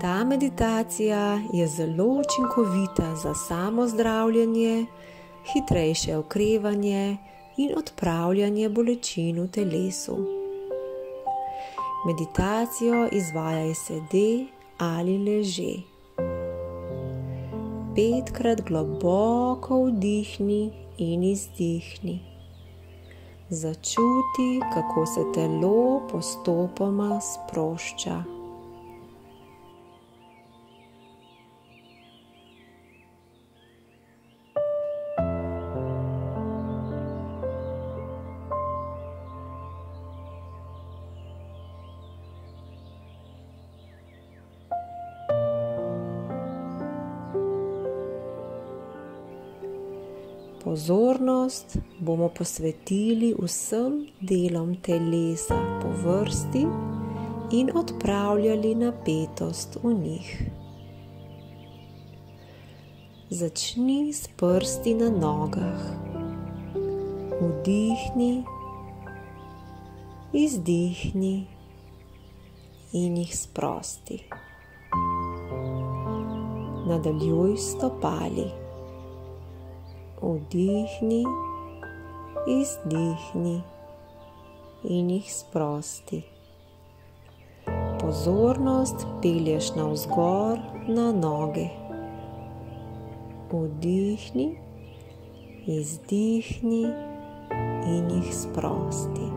Ta meditacija je zelo učinkovita za samozdravljanje, hitrejše okrevanje in odpravljanje bolečin v telesu. Meditacijo izvajaj sede ali leže. Petkrat globoko vdihni in izdihni. Začuti, kako se telo postopoma sprošča. Pozornost bomo posvetili vsem delom telesa po vrsti in odpravljali napetost v njih. Začni s prsti na nogah. Vdihni, izdihni in jih sprosti. Nadaljuj stopali vdihni, izdihni in jih sprosti. Pozornost pelješ navzgor na noge. Vdihni, izdihni in jih sprosti.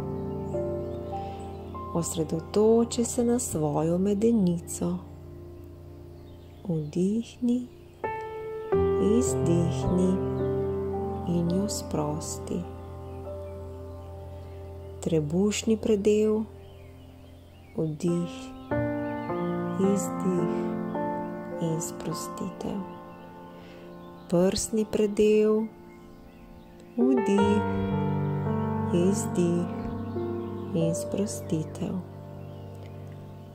Osredotoči se na svojo medenico. Vdihni, izdihni in jo sprosti. Trebušni predel, vdih, izdih in sprostitev. Prsni predel, vdih, izdih in sprostitev.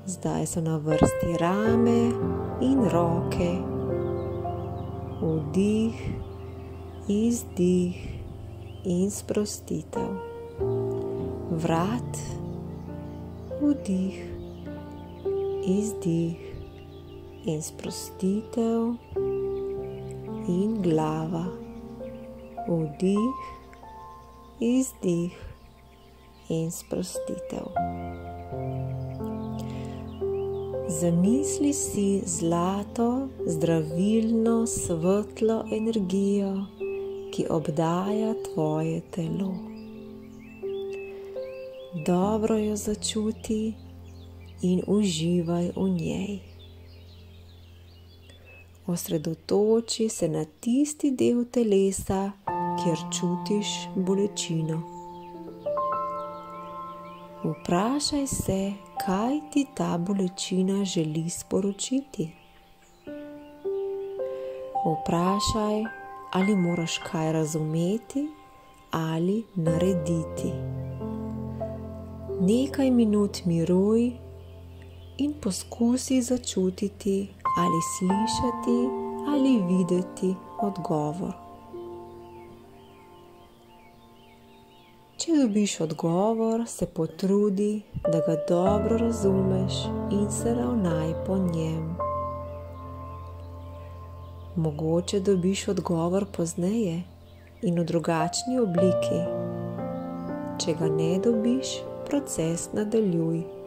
Zdaj so na vrsti rame in roke, vdih izdih in sprostitev. Vrat, vdih, izdih in sprostitev, in glava, vdih, izdih in sprostitev. Zamisli si zlato, zdravilno, svetlo energijo ki obdaja tvoje telo. Dobro jo začuti in uživaj v njej. Osredotoči se na tisti del telesa, kjer čutiš bolečino. Vprašaj se, kaj ti ta bolečina želi sporočiti. Vprašaj, ali moraš kaj razumeti ali narediti. Nekaj minut miruj in poskusi začutiti ali slišati ali videti odgovor. Če dobiš odgovor, se potrudi, da ga dobro razumeš in se ravnaj po njem mogoče dobiš odgovor pozneje in v drugačni obliki. Če ga ne dobiš, proces nadaljuj.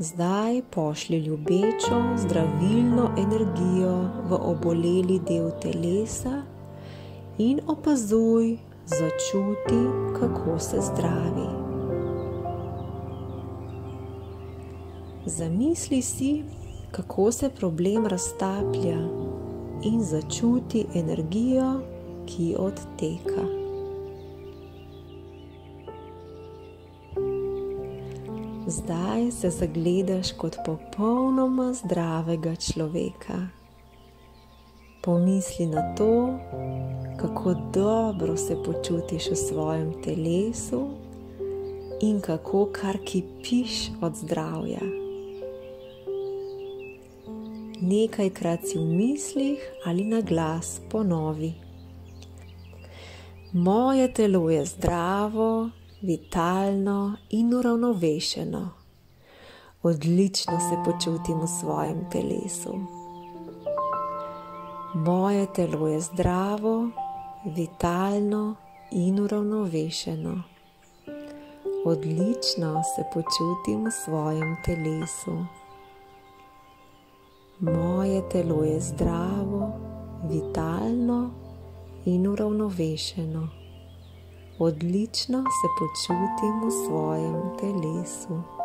Zdaj pošlji ljubečo, zdravilno energijo v oboleli del telesa in opazuj, začuti, kako se zdravi. Zamisli si, kako se problem raztaplja in začuti energijo, ki odteka. Zdaj se zagledaš kot popolnoma zdravega človeka. Pomisli na to, kako dobro se počutiš v svojem telesu in kako kar kipiš od zdravja. Nekajkrat si v mislih ali na glas ponovi. Moje telo je zdravo, vitalno in uravnovešeno. Odlično se počutim v svojem telesu. Moje telo je zdravo, vitalno in uravnovešeno. Odlično se počutim v svojem telesu. Moje telo je zdravo, vitalno in uravnovešeno. Odlično se počutim v svojem telesu.